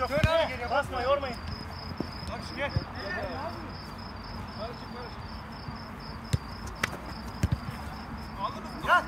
yok. Dön abi geriye. Basma yormayın. Barış gel. Karışık karışık. Aldınız mı? Gel.